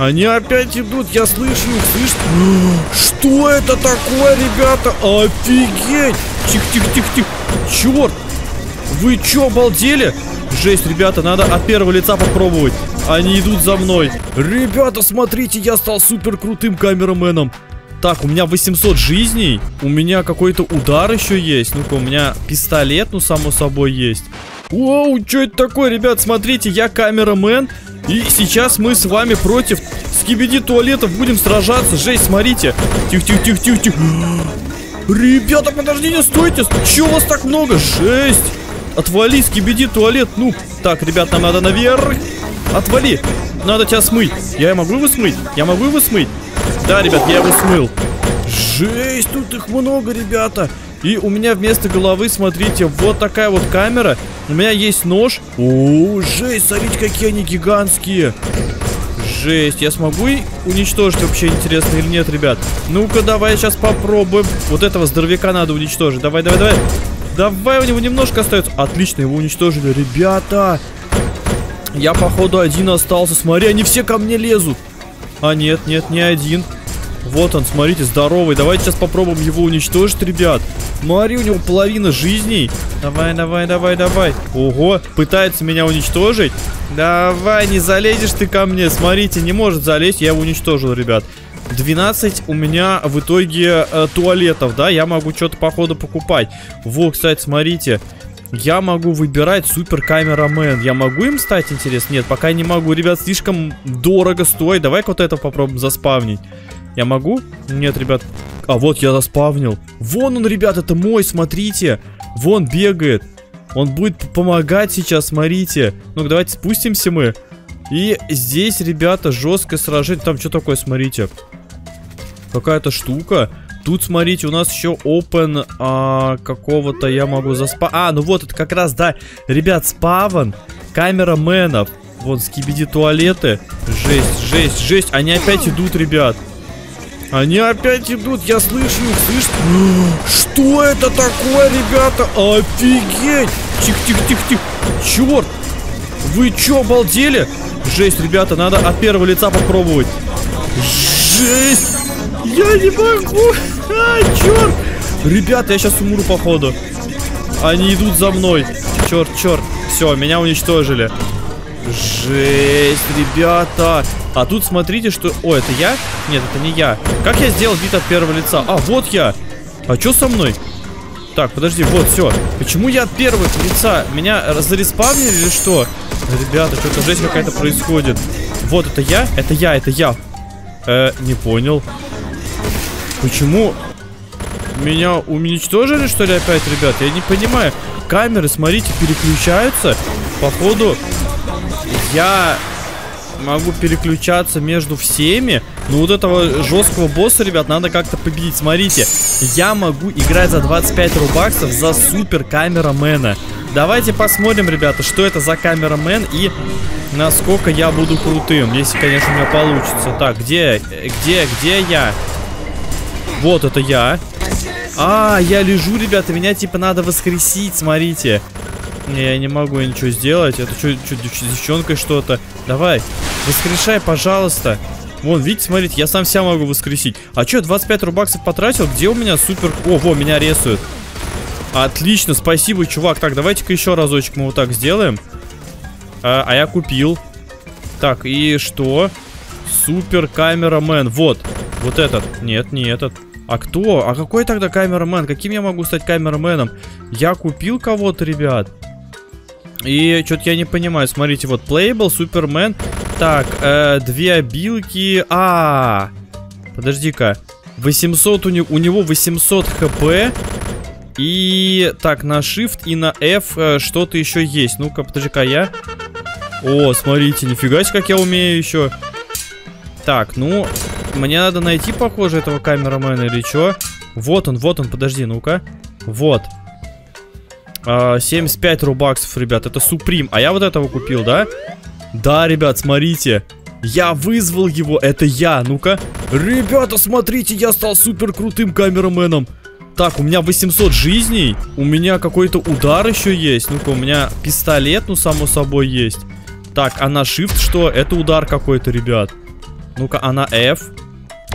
Они опять идут, я слышу их, слышь? Что это такое, ребята? Офигеть! Тихо-тихо-тихо-тихо. Черт! Вы чё, обалдели? Жесть, ребята, надо от первого лица попробовать. Они идут за мной. Ребята, смотрите, я стал супер крутым камераменом. Так, у меня 800 жизней. У меня какой-то удар еще есть. Ну-ка, у меня пистолет, ну, само собой, есть. Воу, что это такое, ребят? Смотрите, я камерамен. И сейчас мы с вами против скибиди туалетов будем сражаться. Жесть, смотрите. Тихо-тихо-тихо-тихо-тихо. Ребята, подожди, не стойте. Чего вас так много? Жесть. Отвали, скибиди туалет. Ну, так, ребят, нам надо наверх. Отвали. Надо тебя смыть. Я могу его смыть? Я могу его смыть? Да, ребят, я его смыл. Жесть, тут их много, ребята. И у меня вместо головы, смотрите, вот такая вот камера. У меня есть нож. О, жесть, смотрите, какие они гигантские. Жесть, я смогу уничтожить вообще, интересно или нет, ребят? Ну-ка, давай сейчас попробуем. Вот этого здоровяка надо уничтожить. Давай, давай, давай. Давай, у него немножко остается. Отлично, его уничтожили. Ребята, я, походу, один остался. Смотри, они все ко мне лезут. А, нет, нет, не один. Вот он, смотрите, здоровый. Давайте сейчас попробуем его уничтожить, ребят. Смотри, у него половина жизней. Давай, давай, давай, давай. Ого, пытается меня уничтожить. Давай, не залезешь ты ко мне. Смотрите, не может залезть. Я его уничтожил, ребят. 12 у меня в итоге э, туалетов, да? Я могу что-то, походу, покупать. Во, кстати, смотрите. Я могу выбирать супер камерамен. Я могу им стать, интересно? Нет, пока не могу. Ребят, слишком дорого стоит. Давай-ка вот это попробуем заспавнить. Я могу? Нет, ребят. А вот я заспавнил. Вон он, ребят, это мой, смотрите. Вон бегает. Он будет помогать сейчас, смотрите. Ну, давайте спустимся мы. И здесь, ребята, жесткое сражение. Там что такое, смотрите. Какая-то штука. Тут, смотрите, у нас еще open а, какого-то я могу заспа... А, ну вот, это как раз, да, ребят, спаван камераменов. Вон, скибиди туалеты. Жесть, жесть, жесть. Они опять идут, ребят. Они опять идут, я слышу их, слышь? Что это такое, ребята? Офигеть! Тихо, тихо, тихо, тихо. Черт! Вы чё, обалдели? Жесть, ребята, надо от первого лица попробовать. Жесть! Я не могу! А, черт! Ребята, я сейчас умру, походу. Они идут за мной. Черт, черт. Все, меня уничтожили. Жесть, ребята. А тут смотрите, что... О, это я? Нет, это не я. Как я сделал вид от первого лица? А, вот я. А что со мной? Так, подожди, вот, все. Почему я от первого лица? Меня зареспавнили или что? Ребята, что-то жесть какая-то происходит. Вот, это я? Это я, это я. Э, не понял. Почему меня уничтожили, что ли, опять, ребят? Я не понимаю. Камеры, смотрите, переключаются. Походу, я могу переключаться между всеми. Но вот этого жесткого босса, ребят, надо как-то победить. Смотрите, я могу играть за 25 рубаксов за супер камерамена. Давайте посмотрим, ребята, что это за камерамен и насколько я буду крутым. Если, конечно, у меня получится. Так, где, где, где я? Вот это я. А, я лежу, ребята, меня типа надо воскресить, смотрите. Не, я не могу ничего сделать. Это что, девчонкой что-то? Давай, воскрешай, пожалуйста. Вон, видите, смотрите, я сам себя могу воскресить. А что, 25 рубаксов потратил? Где у меня супер... О, во, меня рисуют. Отлично, спасибо, чувак. Так, давайте-ка еще разочек мы вот так сделаем. А, а я купил. Так, и что? Супер камерамен. Вот, вот этот. Нет, не этот. А кто? А какой тогда камерамен? Каким я могу стать камераменом? Я купил кого-то, ребят. И что-то я не понимаю. Смотрите, вот Playable, Супермен. Так, э, две обилки. А, -а, -а. подожди-ка. 800 у, не, у него 800 хп. И так, на Shift и на F э, что-то еще есть. Ну-ка, подожди-ка, я... О, смотрите, нифига себе, как я умею еще. Так, ну, мне надо найти, похоже, этого камерамена или что? Вот он, вот он, подожди, ну-ка. Вот. А, 75 рубаксов, ребят, это Суприм. А я вот этого купил, да? Да, ребят, смотрите. Я вызвал его, это я, ну-ка. Ребята, смотрите, я стал супер крутым камераменом. Так, у меня 800 жизней. У меня какой-то удар еще есть. Ну-ка, у меня пистолет, ну, само собой, есть. Так, а на shift что? Это удар какой-то, ребят. Ну-ка, а F?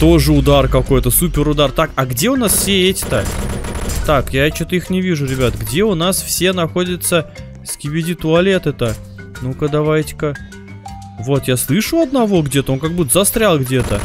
Тоже удар какой-то, супер удар. Так, а где у нас все эти-то? Так, я что-то их не вижу, ребят. Где у нас все находятся скибиди туалеты-то? Ну-ка, давайте-ка. Вот, я слышу одного где-то. Он как будто застрял где-то.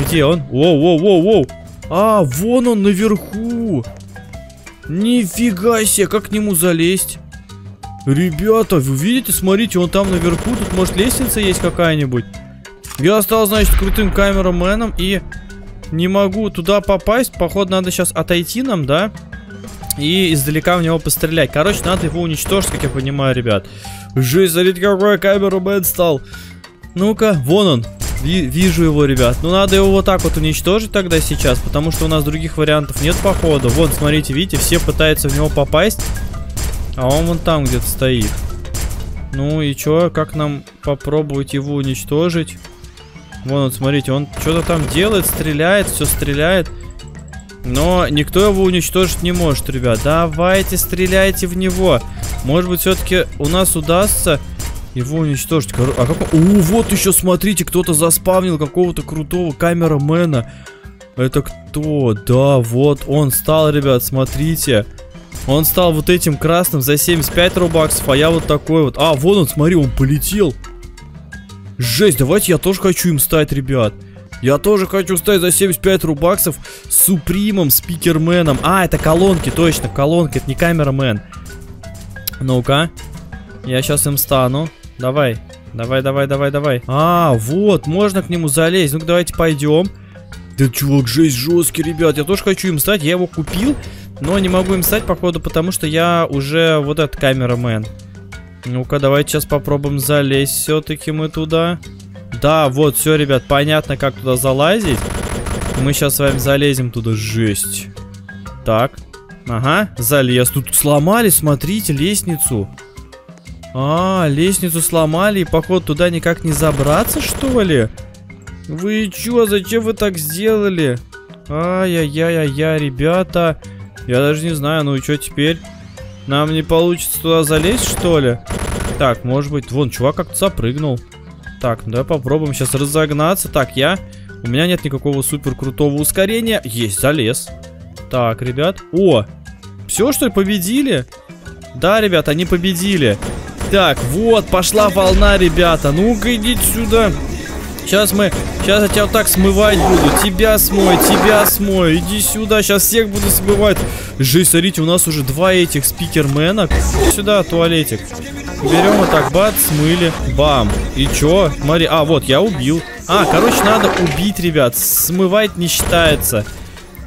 Где он? Воу-воу-воу-воу. А, вон он наверху. Нифига себе, как к нему залезть? Ребята, вы видите, смотрите, он там наверху. Тут, может, лестница есть какая-нибудь? Я стал, значит, крутым камераменом и не могу туда попасть. Походу, надо сейчас отойти нам, да? И издалека в него пострелять. Короче, надо его уничтожить, как я понимаю, ребят. Жесть, смотрите, какой камерамен стал. Ну-ка, вон он. Ви вижу его, ребят. Ну, надо его вот так вот уничтожить тогда сейчас, потому что у нас других вариантов нет, походу. Вон, смотрите, видите, все пытаются в него попасть, а он вон там где-то стоит. Ну и чё, как нам попробовать его уничтожить? Вон он, смотрите, он что-то там делает, стреляет, все стреляет. Но никто его уничтожить не может, ребят. Давайте стреляйте в него. Может быть, все-таки у нас удастся его уничтожить. А как... О, вот еще, смотрите, кто-то заспавнил какого-то крутого камерамена. Это кто? Да, вот он стал, ребят, смотрите. Он стал вот этим красным за 75 рубаксов, а я вот такой вот. А, вон он, смотри, он полетел. Жесть, давайте я тоже хочу им стать, ребят. Я тоже хочу стать за 75 рубаксов Супримом, спикерменом. А, это колонки, точно, колонки, это не камерамен. Ну-ка. Я сейчас им стану. Давай, давай, давай, давай, давай. А, вот, можно к нему залезть. Ну-ка, давайте пойдем. Да, чувак, жесть жесткий, ребят. Я тоже хочу им стать. Я его купил, но не могу им стать, походу, потому что я уже вот этот камерамен. Ну-ка, давайте сейчас попробуем залезть все-таки мы туда. Да, вот, все, ребят, понятно, как туда залазить. Мы сейчас с вами залезем туда. Жесть. Так. Ага, залез. Тут сломали, смотрите, лестницу. А, лестницу сломали, и, походу, туда никак не забраться, что ли? Вы чё, зачем вы так сделали? Ай-яй-яй-яй, ребята. Я даже не знаю, ну и что теперь? Нам не получится туда залезть, что ли? Так, может быть... Вон, чувак как-то запрыгнул. Так, ну давай попробуем сейчас разогнаться. Так, я... У меня нет никакого супер крутого ускорения. Есть, залез. Так, ребят. О! Все, что ли, победили? Да, ребят, они победили. Так, вот, пошла волна, ребята. Ну-ка, идите сюда. Сейчас мы... Сейчас я тебя вот так смывать буду. Тебя смой, тебя смой. Иди сюда, сейчас всех буду смывать. Жесть, смотрите, у нас уже два этих спикермена. Сюда, туалетик. Берем вот так, бац, смыли. Бам. И чё? Смотри, а, вот, я убил. А, короче, надо убить, ребят. Смывать не считается.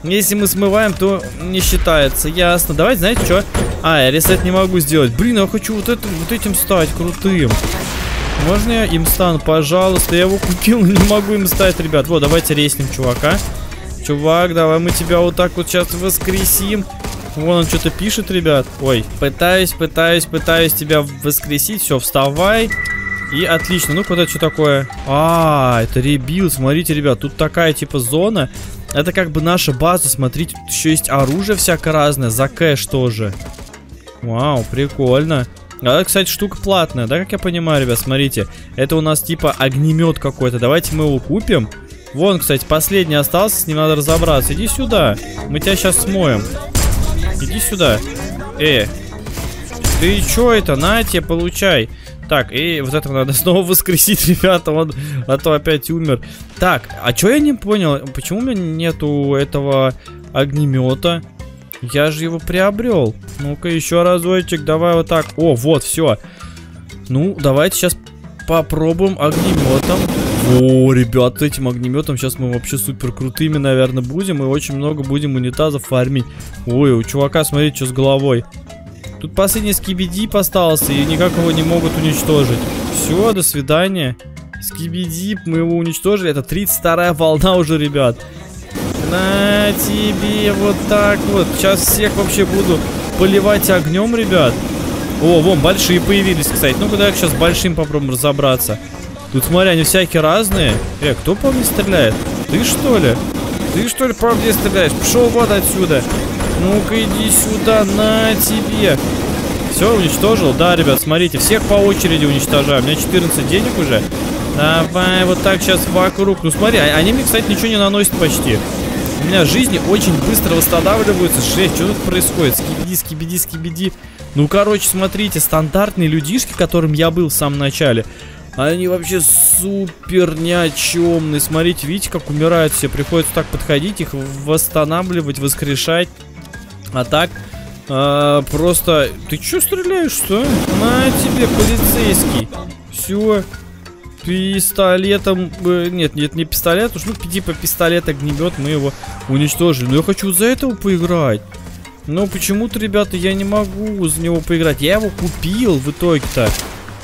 Если мы смываем, то не считается. Ясно. Давайте, знаете, что? А, я ресет не могу сделать. Блин, я хочу вот, это, вот этим стать крутым. Можно я им стану? Пожалуйста, я его купил, не могу им стать, ребят. Вот, давайте реснем чувака. Чувак, давай мы тебя вот так вот сейчас воскресим. Вон он что-то пишет, ребят. Ой, пытаюсь, пытаюсь, пытаюсь тебя воскресить. Все, вставай. И отлично. Ну, куда что такое? А, это ребил. Смотрите, ребят, тут такая типа зона. Это как бы наша база. Смотрите, тут еще есть оружие всякое разное. За кэш тоже. Вау, прикольно. А, кстати, штука платная, да, как я понимаю, ребят, смотрите. Это у нас типа огнемет какой-то. Давайте мы его купим. Вон, кстати, последний остался, с ним надо разобраться. Иди сюда. Мы тебя сейчас смоем. Иди сюда. Э. Ты чё это? На тебе, получай. Так, и вот этого надо снова воскресить, ребята, он, а то опять умер. Так, а чё я не понял? Почему у меня нету этого огнемета? Я же его приобрел. Ну-ка, еще разочек, давай вот так. О, вот, все. Ну, давайте сейчас попробуем огнеметом. О, ребят, этим огнеметом сейчас мы вообще супер крутыми, наверное, будем. И очень много будем унитазов фармить. Ой, у чувака, смотрите, что с головой. Тут последний скибиди остался, и никак его не могут уничтожить. Все, до свидания. Скибидип, мы его уничтожили. Это 32-я волна уже, ребят. На тебе вот так вот. Сейчас всех вообще буду поливать огнем, ребят. О, вон, большие появились, кстати. Ну-ка, давай сейчас большим попробуем разобраться. Тут, смотри, они всякие разные. Э, кто по мне стреляет? Ты, что ли? Ты, что ли, по мне стреляешь? Пошел вот отсюда. Ну-ка, иди сюда, на тебе. Все, уничтожил? Да, ребят, смотрите, всех по очереди уничтожаю. У меня 14 денег уже. Давай вот так сейчас вокруг. Ну смотри, а, они мне, кстати, ничего не наносят почти. У меня жизни очень быстро восстанавливаются. Жесть, что тут происходит? Скибиди, скибиди, скибиди. Ну, короче, смотрите, стандартные людишки, которым я был в самом начале, они вообще супер ни о чемные. Смотрите, видите, как умирают все. Приходится так подходить, их восстанавливать, воскрешать. А так, а, просто... Ты что стреляешь, что? На тебе, полицейский. Все. Пистолетом... Э, нет, нет, не пистолет. Уж ну, типа пистолет огнемет, мы его уничтожили. Но я хочу за этого поиграть. Но почему-то, ребята, я не могу за него поиграть. Я его купил в итоге-то.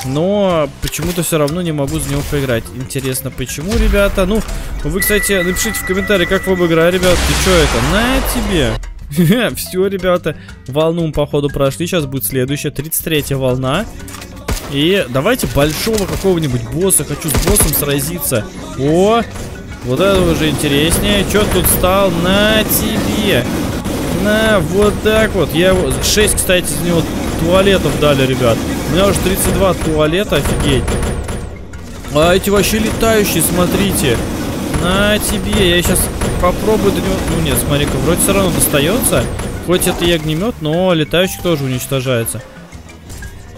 Но почему-то все равно не могу за него поиграть. Интересно, почему, ребята? Ну, вы, кстати, напишите в комментарии, как вы обыграли, ребят. Ты что это? На тебе. Все, ребята, волну мы, походу, прошли. Сейчас будет следующая, 33 волна. И давайте большого какого-нибудь босса. Хочу с боссом сразиться. О, вот это уже интереснее. Че тут стал? На тебе. На, вот так вот. Я его... 6, кстати, из него туалетов дали, ребят. Меня уже 32 туалета, офигеть. А эти вообще летающие, смотрите. На тебе. Я сейчас попробую до него... Ну нет, смотри-ка, вроде все равно достается. Хоть это и огнемет, но летающий тоже уничтожается.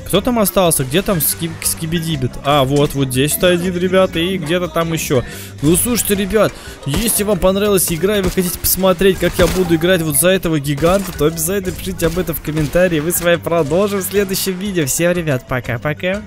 Кто там остался? Где там ски скибидибит? А, вот, вот здесь один, ребята, и где-то там еще. Ну, слушайте, ребят, если вам понравилась игра, и вы хотите посмотреть, как я буду играть вот за этого гиганта, то обязательно пишите об этом в комментарии. Мы с вами продолжим в следующем видео. Всем, ребят, пока-пока.